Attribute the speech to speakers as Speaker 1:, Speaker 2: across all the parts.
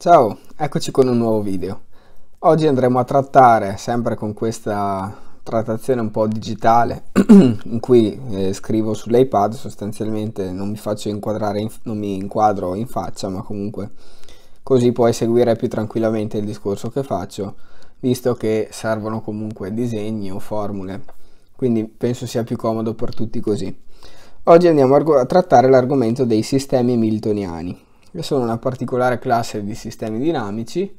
Speaker 1: Ciao, eccoci con un nuovo video. Oggi andremo a trattare, sempre con questa trattazione un po' digitale, in cui eh, scrivo sull'iPad, sostanzialmente non mi faccio inquadrare, in, non mi inquadro in faccia, ma comunque così puoi seguire più tranquillamente il discorso che faccio, visto che servono comunque disegni o formule, quindi penso sia più comodo per tutti così. Oggi andiamo a trattare l'argomento dei sistemi miltoniani sono una particolare classe di sistemi dinamici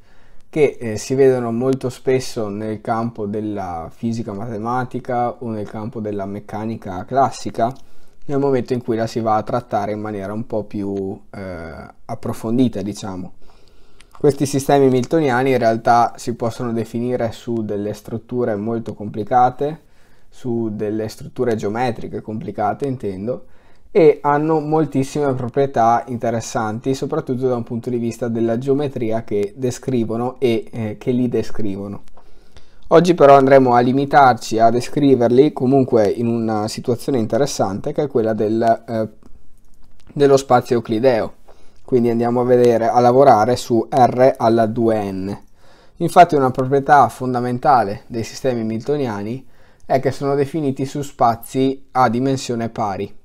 Speaker 1: che eh, si vedono molto spesso nel campo della fisica matematica o nel campo della meccanica classica nel momento in cui la si va a trattare in maniera un po' più eh, approfondita, diciamo. Questi sistemi miltoniani in realtà si possono definire su delle strutture molto complicate, su delle strutture geometriche complicate, intendo, e hanno moltissime proprietà interessanti, soprattutto da un punto di vista della geometria che descrivono e eh, che li descrivono. Oggi però andremo a limitarci a descriverli comunque in una situazione interessante che è quella del, eh, dello spazio euclideo. Quindi andiamo a vedere, a lavorare su R alla 2n. Infatti una proprietà fondamentale dei sistemi miltoniani è che sono definiti su spazi a dimensione pari.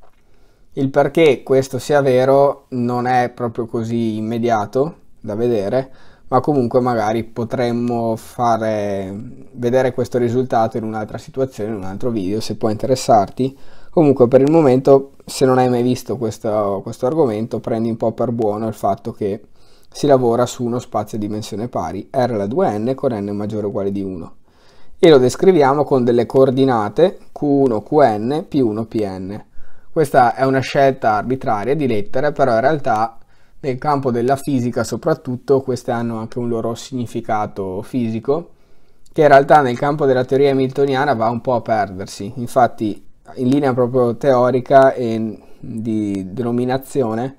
Speaker 1: Il perché questo sia vero non è proprio così immediato da vedere, ma comunque magari potremmo fare vedere questo risultato in un'altra situazione, in un altro video, se può interessarti. Comunque per il momento, se non hai mai visto questo, questo argomento, prendi un po' per buono il fatto che si lavora su uno spazio a dimensione pari, R alla 2n con n maggiore o uguale di 1 e lo descriviamo con delle coordinate q1 qn più 1 pn questa è una scelta arbitraria di lettere, però in realtà nel campo della fisica soprattutto queste hanno anche un loro significato fisico che in realtà nel campo della teoria hamiltoniana va un po' a perdersi. Infatti in linea proprio teorica e di denominazione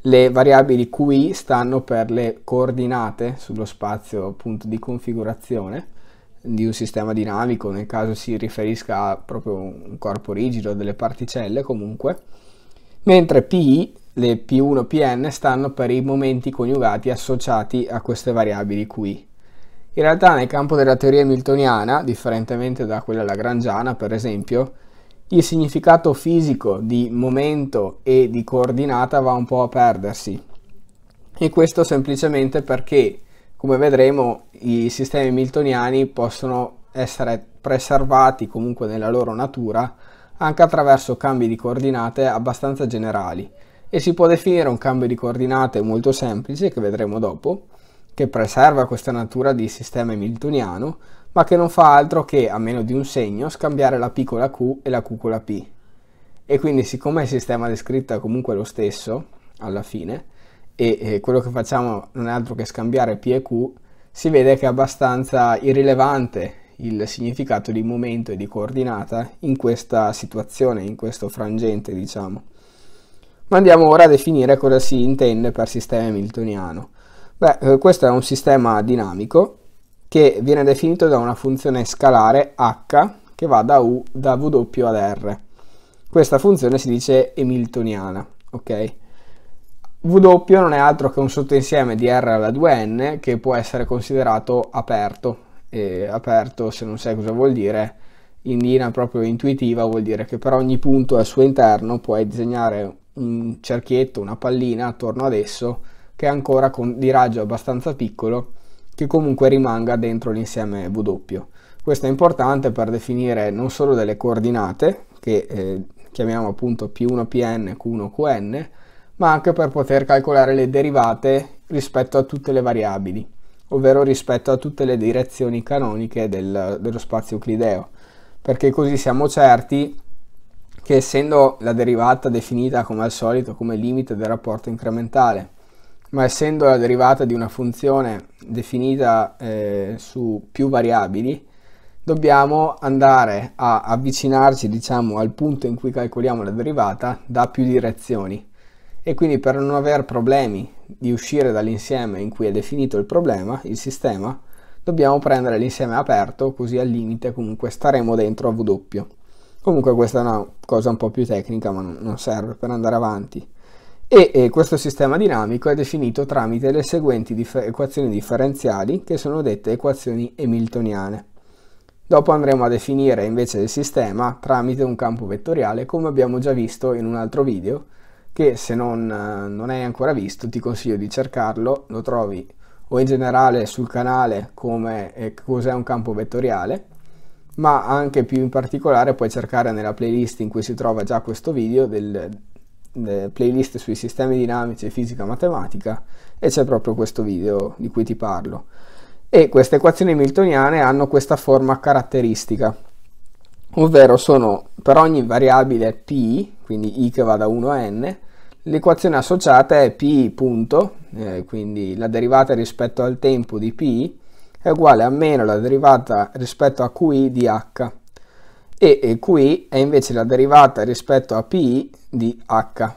Speaker 1: le variabili QI stanno per le coordinate sullo spazio appunto di configurazione di un sistema dinamico, nel caso si riferisca a proprio un corpo rigido, delle particelle comunque, mentre Pi, le P1 Pn stanno per i momenti coniugati associati a queste variabili qui. In realtà nel campo della teoria hamiltoniana, differentemente da quella lagrangiana per esempio, il significato fisico di momento e di coordinata va un po' a perdersi. E questo semplicemente perché come vedremo i sistemi miltoniani possono essere preservati comunque nella loro natura anche attraverso cambi di coordinate abbastanza generali. E si può definire un cambio di coordinate molto semplice che vedremo dopo che preserva questa natura di sistema miltoniano ma che non fa altro che a meno di un segno scambiare la piccola q e la q con la p. E quindi siccome il sistema descritto è comunque lo stesso alla fine e quello che facciamo non è altro che scambiare P e Q, si vede che è abbastanza irrilevante il significato di momento e di coordinata in questa situazione, in questo frangente, diciamo. Ma andiamo ora a definire cosa si intende per sistema hamiltoniano. Beh, eh, questo è un sistema dinamico che viene definito da una funzione scalare h che va da u da w ad r. Questa funzione si dice hamiltoniana, ok? W non è altro che un sottoinsieme di R alla 2n che può essere considerato aperto. E aperto, se non sai cosa vuol dire, in linea proprio intuitiva vuol dire che per ogni punto al suo interno puoi disegnare un cerchietto, una pallina attorno ad esso che è ancora con, di raggio abbastanza piccolo che comunque rimanga dentro l'insieme W. Questo è importante per definire non solo delle coordinate che eh, chiamiamo appunto P1 Pn, Q1 Qn, ma anche per poter calcolare le derivate rispetto a tutte le variabili, ovvero rispetto a tutte le direzioni canoniche del, dello spazio euclideo, perché così siamo certi che essendo la derivata definita come al solito come limite del rapporto incrementale, ma essendo la derivata di una funzione definita eh, su più variabili, dobbiamo andare a avvicinarci diciamo al punto in cui calcoliamo la derivata da più direzioni e quindi per non avere problemi di uscire dall'insieme in cui è definito il problema, il sistema, dobbiamo prendere l'insieme aperto così al limite comunque staremo dentro a W. Comunque questa è una cosa un po' più tecnica ma non serve per andare avanti. e, e questo sistema dinamico è definito tramite le seguenti dif- equazioni differenziali che sono dette equazioni hamiltoniane. Dopo andremo a definire invece il sistema tramite un campo vettoriale come abbiamo già visto in un altro video che se non, non hai ancora visto ti consiglio di cercarlo, lo trovi o in generale sul canale come eh, cos'è un campo vettoriale ma anche più in particolare puoi cercare nella playlist in cui si trova già questo video del, del playlist sui sistemi dinamici e fisica matematica e c'è proprio questo video di cui ti parlo. E queste equazioni miltoniane hanno questa forma caratteristica, ovvero sono per ogni variabile p, quindi i che va da 1 a n, l'equazione associata è p punto, eh, quindi la derivata rispetto al tempo di p è uguale a meno la derivata rispetto a qi di h e, e qi è invece la derivata rispetto a pi di h.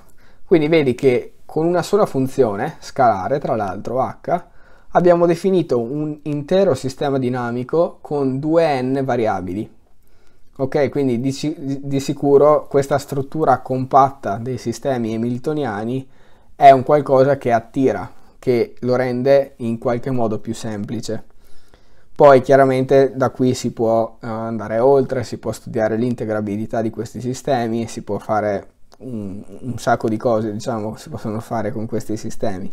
Speaker 1: Quindi vedi che con una sola funzione scalare, tra l'altro h, abbiamo definito un intero sistema dinamico con due n variabili. Ok, quindi di, di, sicuro questa struttura compatta dei sistemi hamiltoniani è un qualcosa che attira, che lo rende in qualche modo più semplice. Poi chiaramente da qui si può uh, andare oltre, si può studiare l'integrabilità di questi sistemi, si può fare un, un sacco di cose, diciamo, si possono fare con questi sistemi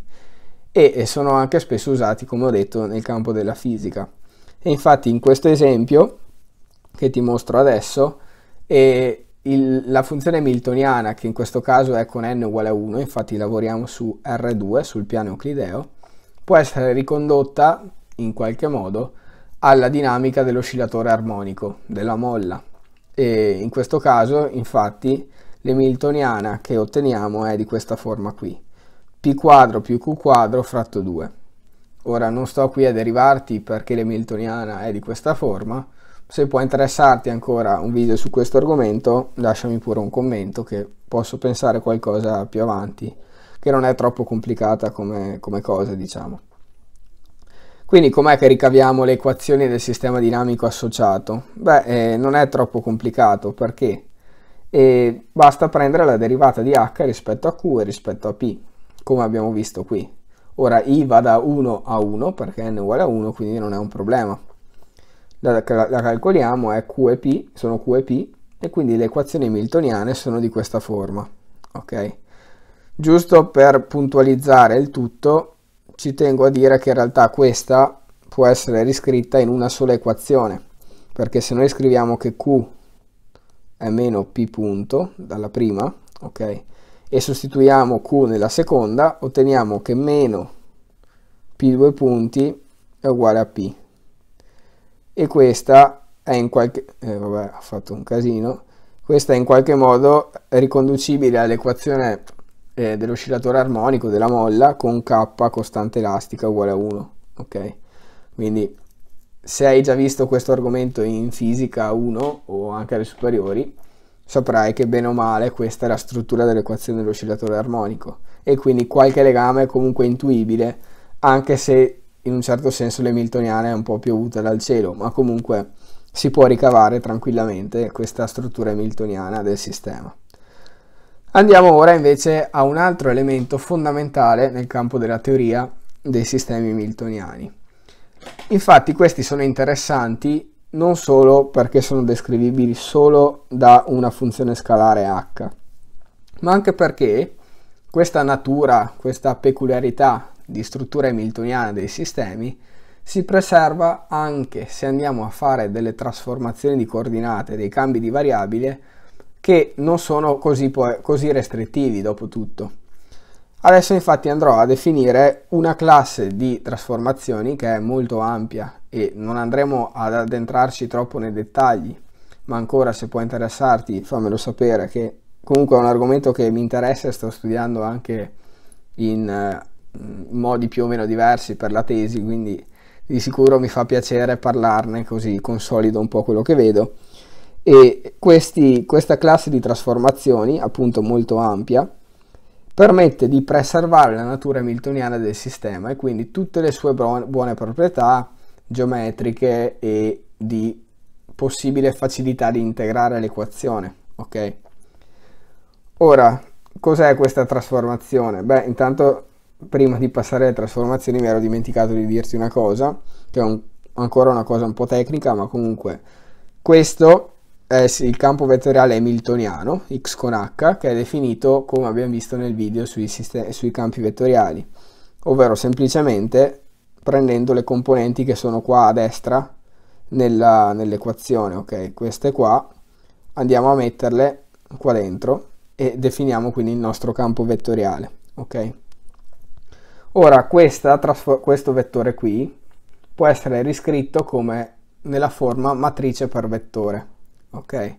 Speaker 1: e sono anche spesso usati, come ho detto, nel campo della fisica. E infatti in questo esempio che ti mostro adesso, il, la funzione miltoniana, che in questo caso è con n uguale a 1, infatti lavoriamo su R2, sul piano euclideo, può essere ricondotta in qualche modo alla dinamica dell'oscillatore armonico, della molla. E in questo caso, infatti, l'emiltoniana che otteniamo è di questa forma qui p quadro più q quadro fratto 2. Ora non sto qui a derivarti perché l'Hamiltoniana è di questa forma, se può interessarti ancora un video su questo argomento lasciami pure un commento che posso pensare qualcosa più avanti, che non è troppo complicata come, come cosa diciamo. Quindi com'è che ricaviamo le equazioni del sistema dinamico associato? Beh, eh, non è troppo complicato perché eh, basta prendere la derivata di h rispetto a q e rispetto a p come abbiamo visto qui. Ora i va da 1 a 1 perché n uguale a 1, quindi non è un problema. La, la, calcoliamo, è Q e P, sono Q e P, e quindi le equazioni miltoniane sono di questa forma. Ok? Giusto per puntualizzare il tutto, ci tengo a dire che in realtà questa può essere riscritta in una sola equazione, perché se noi scriviamo che Q è meno P punto dalla prima, ok? e sostituiamo Q nella seconda, otteniamo che meno P2 punti è uguale a P. E questa è in qualche... Eh, vabbè, ho fatto un casino. Questa è in qualche modo riconducibile all'equazione eh, dell'oscillatore armonico della molla con K costante elastica uguale a 1. Ok? Quindi se hai già visto questo argomento in fisica 1 o anche alle superiori, saprai che bene o male questa è la struttura dell'equazione dell'oscillatore armonico e quindi qualche legame è comunque intuibile anche se in un certo senso l'Hamiltoniana è un po' piovuta dal cielo ma comunque si può ricavare tranquillamente questa struttura hamiltoniana del sistema. Andiamo ora invece a un altro elemento fondamentale nel campo della teoria dei sistemi hamiltoniani. Infatti questi sono interessanti non solo perché sono descrivibili solo da una funzione scalare h, ma anche perché questa natura, questa peculiarità di struttura hamiltoniana dei sistemi si preserva anche se andiamo a fare delle trasformazioni di coordinate, dei cambi di variabile che non sono così, così restrittivi dopo tutto. Adesso infatti andrò a definire una classe di trasformazioni che è molto ampia e non andremo ad addentrarci troppo nei dettagli, ma ancora se può interessarti fammelo sapere che comunque è un argomento che mi interessa e sto studiando anche in, uh, modi più o meno diversi per la tesi, quindi di sicuro mi fa piacere parlarne così consolido un po' quello che vedo. E questi, questa classe di trasformazioni, appunto molto ampia, permette di preservare la natura hamiltoniana del sistema e quindi tutte le sue buone proprietà geometriche e di possibile facilità di integrare l'equazione. Ok? Ora, cos'è questa trasformazione? Beh, intanto prima di passare alle trasformazioni mi ero dimenticato di dirti una cosa, che è un, ancora una cosa un po' tecnica, ma comunque questo è il campo vettoriale hamiltoniano, x con h, che è definito come abbiamo visto nel video sui, sistemi, sui campi vettoriali, ovvero semplicemente prendendo le componenti che sono qua a destra nell'equazione, ok? Queste qua andiamo a metterle qua dentro e definiamo quindi il nostro campo vettoriale, ok? Ora questa, questo vettore qui può essere riscritto come nella forma matrice per vettore, ok?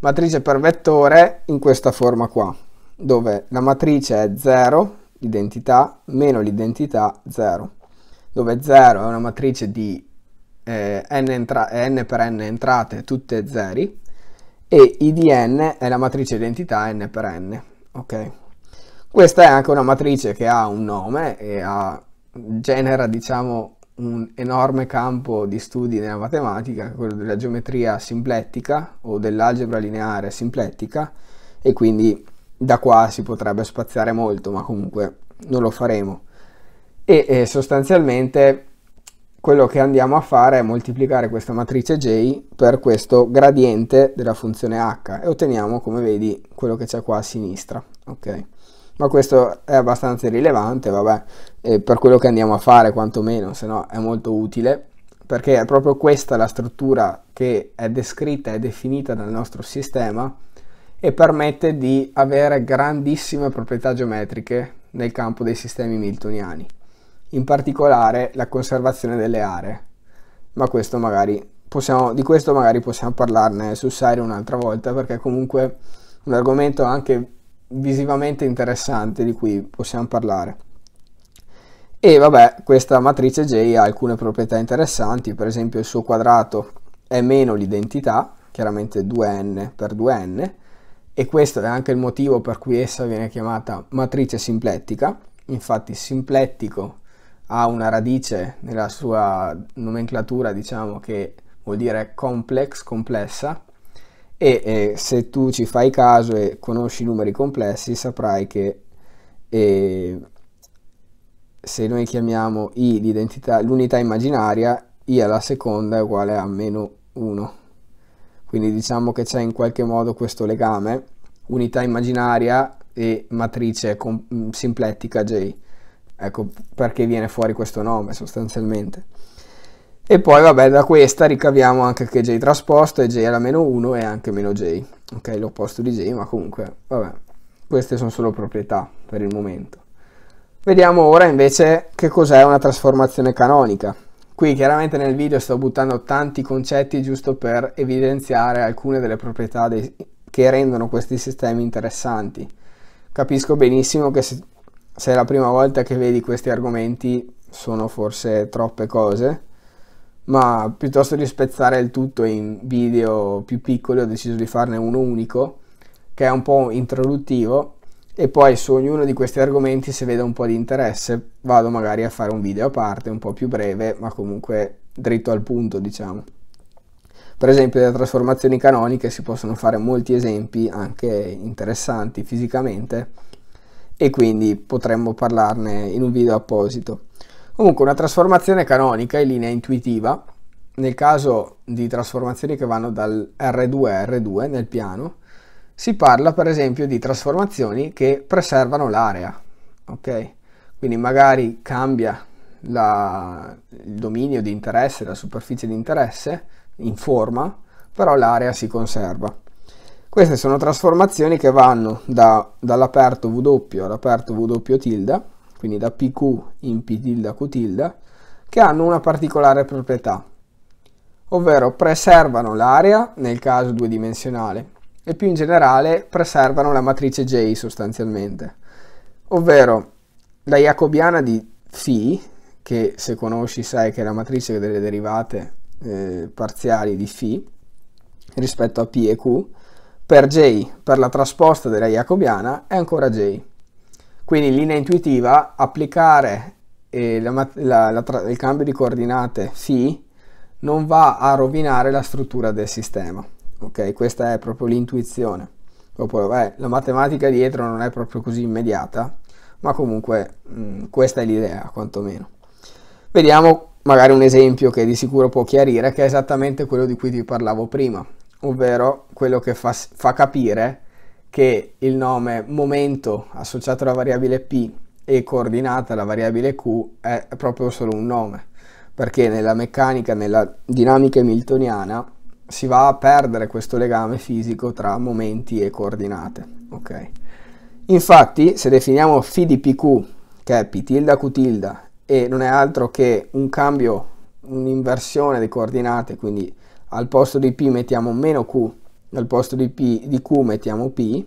Speaker 1: Matrice per vettore in questa forma qua, dove la matrice è 0, l'identità, meno l'identità 0, dove 0 è una matrice di eh, n, n, per n entrate tutte zeri e i di n è la matrice identità n per n, ok? Questa è anche una matrice che ha un nome e ha, genera diciamo un enorme campo di studi nella matematica, quello della geometria simplettica o dell'algebra lineare simplettica e quindi da qua si potrebbe spaziare molto, ma comunque non lo faremo. E, e sostanzialmente quello che andiamo a fare è moltiplicare questa matrice J per questo gradiente della funzione h e otteniamo, come vedi, quello che c'è qua a sinistra. ok? Ma questo è abbastanza irrilevante, vabbè, eh, per quello che andiamo a fare quantomeno, se no è molto utile, perché è proprio questa la struttura che è descritta e definita dal nostro sistema e permette di avere grandissime proprietà geometriche nel campo dei sistemi miltoniani, in particolare la conservazione delle aree, ma questo possiamo, di questo magari possiamo parlarne su Sire un'altra volta, perché comunque un argomento anche visivamente interessante di cui possiamo parlare. E vabbè, questa matrice J ha alcune proprietà interessanti, per esempio il suo quadrato è meno l'identità, chiaramente 2n per 2n, e questo è anche il motivo per cui essa viene chiamata matrice simplettica. Infatti simplettico ha una radice nella sua nomenclatura, diciamo che vuol dire complex, complessa, e eh, se tu ci fai caso e conosci i numeri complessi saprai che eh, se noi chiamiamo i l'unità immaginaria, i alla seconda è uguale a meno 1. Quindi diciamo che c'è in qualche modo questo legame, unità immaginaria e matrice simplettica J. Ecco perché viene fuori questo nome sostanzialmente. E poi vabbè da questa ricaviamo anche che j trasposto è j alla meno 1 e anche meno j. Ok, l'opposto di j, ma comunque vabbè, queste sono solo proprietà per il momento. Vediamo ora invece che cos'è una trasformazione canonica. Qui chiaramente nel video sto buttando tanti concetti giusto per evidenziare alcune delle proprietà dei, che rendono questi sistemi interessanti. Capisco benissimo che se, se è la prima volta che vedi questi argomenti sono forse troppe cose, ma piuttosto di spezzare il tutto in video più piccoli ho deciso di farne uno unico che è un po' introduttivo. E poi su ognuno di questi argomenti se vedo un po' di interesse vado magari a fare un video a parte un po' più breve ma comunque dritto al punto diciamo. Per esempio delle trasformazioni canoniche si possono fare molti esempi anche interessanti fisicamente e quindi potremmo parlarne in un video apposito Comunque una trasformazione canonica in linea intuitiva, nel caso di trasformazioni che vanno dal R2 a R2 nel piano, si parla per esempio di trasformazioni che preservano l'area, ok? Quindi magari cambia la, il dominio di interesse, la superficie di interesse in forma, però l'area si conserva. Queste sono trasformazioni che vanno da, dall'aperto W all'aperto W tilde quindi da PQ in P tilde Q tilde, che hanno una particolare proprietà, ovvero preservano l'area nel caso due dimensionale e più in generale preservano la matrice J sostanzialmente, ovvero la jacobiana di Φ, che se conosci sai che è la matrice delle derivate eh, parziali di Φ rispetto a P e Q, per J, per la trasposta della jacobiana, è ancora J. Quindi in linea intuitiva applicare eh, la, la, la, il cambio di coordinate φ non va a rovinare la struttura del sistema. Ok, questa è proprio l'intuizione. Dopo, la matematica dietro non è proprio così immediata, ma comunque mh, mm, questa è l'idea, quantomeno. Vediamo magari un esempio che di sicuro può chiarire, che è esattamente quello di cui ti parlavo prima, ovvero quello che fa, fa capire che il nome momento associato alla variabile p e coordinata alla variabile q è proprio solo un nome, perché nella meccanica, nella dinamica hamiltoniana, si va a perdere questo legame fisico tra momenti e coordinate. Okay? Infatti, se definiamo φ di pq, che è p tilde q tilde, e non è altro che un cambio, un'inversione di coordinate, quindi al posto di p mettiamo meno q, al posto di, p, di q mettiamo p,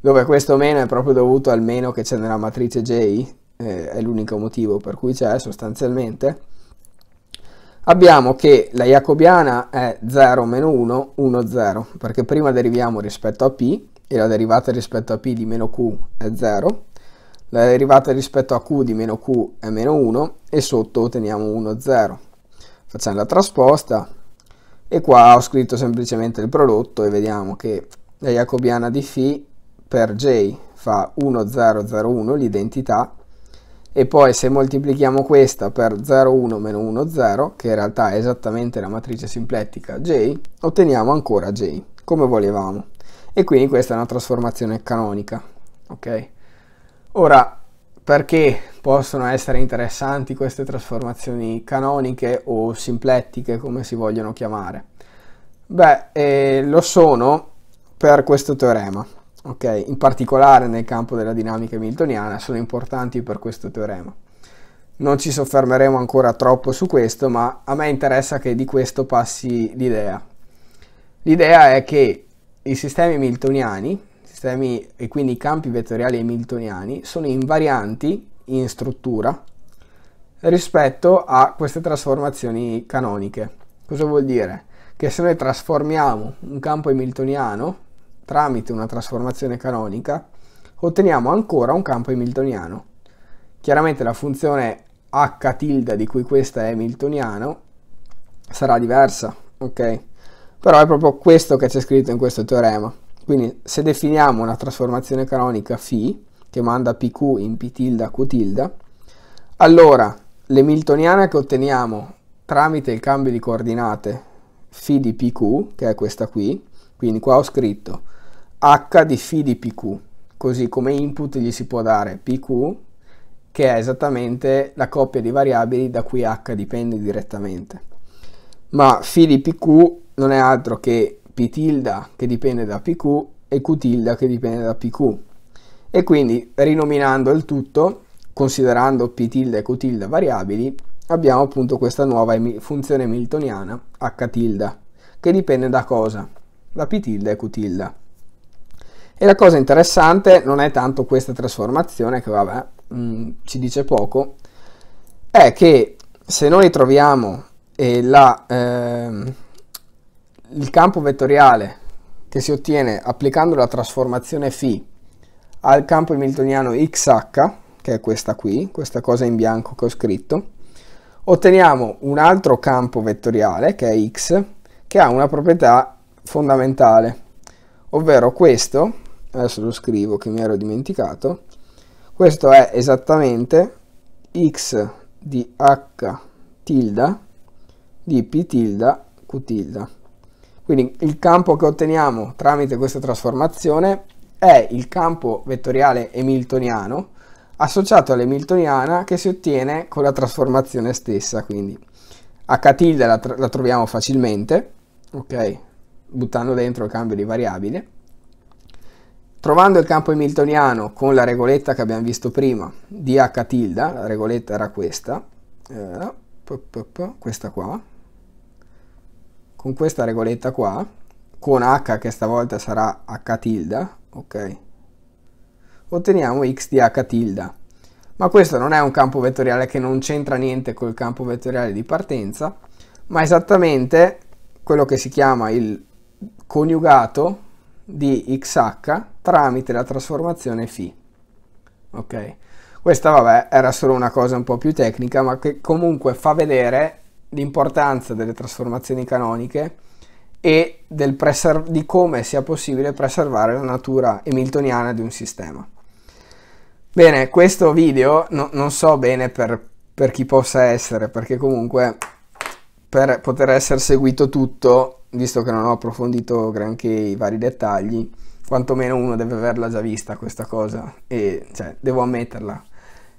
Speaker 1: dove questo meno è proprio dovuto al meno che c'è nella matrice J, eh, è l'unico motivo per cui c'è sostanzialmente, abbiamo che la jacobiana è 0 meno 1, 1, 0, perché prima deriviamo rispetto a p e la derivata rispetto a p di meno q è 0, la derivata rispetto a q di meno q è meno 1 e sotto otteniamo 1, 0. Facciamo la trasposta e qua ho scritto semplicemente il prodotto e vediamo che la jacobiana di φ per j fa 1, 0, 0, 1 l'identità e poi se moltiplichiamo questa per 0, 1 meno 1, 0, che in realtà è esattamente la matrice simplettica J, otteniamo ancora J, come volevamo. E quindi questa è una trasformazione canonica. Ok? Ora, perché possono essere interessanti queste trasformazioni canoniche o simplettiche, come si vogliono chiamare? Beh, eh, lo sono per questo teorema ok? In particolare nel campo della dinamica hamiltoniana sono importanti per questo teorema. Non ci soffermeremo ancora troppo su questo, ma a me interessa che di questo passi l'idea. L'idea è che i sistemi hamiltoniani, sistemi, e quindi i campi vettoriali hamiltoniani, sono invarianti in struttura rispetto a queste trasformazioni canoniche. Cosa vuol dire? Che se noi trasformiamo un campo hamiltoniano tramite una trasformazione canonica, otteniamo ancora un campo hamiltoniano. Chiaramente la funzione h tilde di cui questa è hamiltoniano sarà diversa, ok? Però è proprio questo che c'è scritto in questo teorema. Quindi se definiamo una trasformazione canonica φ che manda pq in p tilde q tilde, allora l'hamiltoniana che otteniamo tramite il cambio di coordinate φ di pq, che è questa qui, quindi qua ho scritto h di φ di pq, così come input gli si può dare pq, che è esattamente la coppia di variabili da cui h dipende direttamente. Ma φ di pq non è altro che p tilde che dipende da pq e q tilde che dipende da pq. E quindi rinominando il tutto, considerando p tilde e q tilde variabili, abbiamo appunto questa nuova funzione hamiltoniana h tilde, che dipende da cosa? Da p tilde e q tilde. E la cosa interessante non è tanto questa trasformazione, che vabbè, mh, mm, ci dice poco, è che se noi troviamo eh, la, eh, il campo vettoriale che si ottiene applicando la trasformazione φ al campo hamiltoniano xh, che è questa qui, questa cosa in bianco che ho scritto, otteniamo un altro campo vettoriale, che è x, che ha una proprietà fondamentale, ovvero questo, adesso lo scrivo che mi ero dimenticato, questo è esattamente x di h tilde di p tilde q tilde. Quindi il campo che otteniamo tramite questa trasformazione è il campo vettoriale hamiltoniano associato all'hamiltoniana che si ottiene con la trasformazione stessa, quindi h tilde la, la troviamo facilmente, ok? Buttando dentro il cambio di variabile. Trovando il campo hamiltoniano con la regoletta che abbiamo visto prima di h tilde, la regoletta era questa, eh, questa qua, con questa regoletta qua, con h che stavolta sarà h tilde, ok, otteniamo x di h tilde. Ma questo non è un campo vettoriale che non c'entra niente col campo vettoriale di partenza, ma esattamente quello che si chiama il coniugato di xh tramite la trasformazione φ. Ok? Questa vabbè era solo una cosa un po' più tecnica, ma che comunque fa vedere l'importanza delle trasformazioni canoniche e di come sia possibile preservare la natura hamiltoniana di un sistema. Bene, questo video no, non so bene per, per chi possa essere, perché comunque per poter essere seguito tutto, visto che non ho approfondito granché i vari dettagli, quantomeno uno deve averla già vista questa cosa e cioè, devo ammetterla.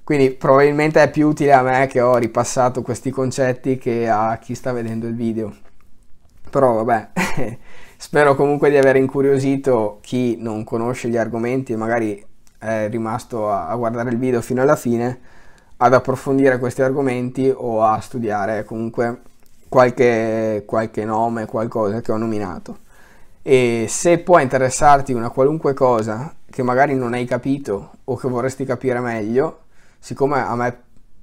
Speaker 1: Quindi probabilmente è più utile a me che ho ripassato questi concetti che a chi sta vedendo il video. Però vabbè, spero comunque di aver incuriosito chi non conosce gli argomenti e magari è rimasto a, guardare il video fino alla fine ad approfondire questi argomenti o a studiare comunque qualche, qualche nome, qualcosa che ho nominato. E se può interessarti una qualunque cosa che magari non hai capito o che vorresti capire meglio, siccome a me,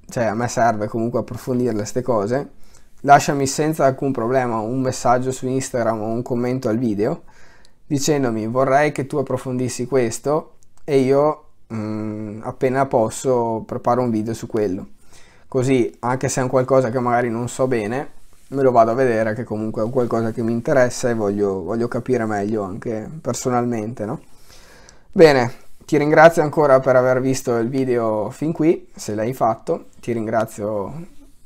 Speaker 1: cioè a me serve comunque approfondire queste cose, lasciami senza alcun problema un messaggio su Instagram o un commento al video dicendomi vorrei che tu approfondissi questo e io mh, mm, appena posso preparo un video su quello. Così anche se è un qualcosa che magari non so bene, me lo vado a vedere che comunque è qualcosa che mi interessa e voglio, voglio capire meglio anche personalmente, no? Bene, ti ringrazio ancora per aver visto il video fin qui, se l'hai fatto, ti ringrazio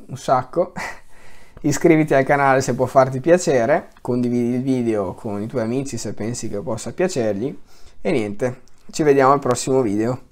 Speaker 1: un sacco. Iscriviti al canale se può farti piacere, condividi il video con i tuoi amici se pensi che possa piacergli e niente, ci vediamo al prossimo video.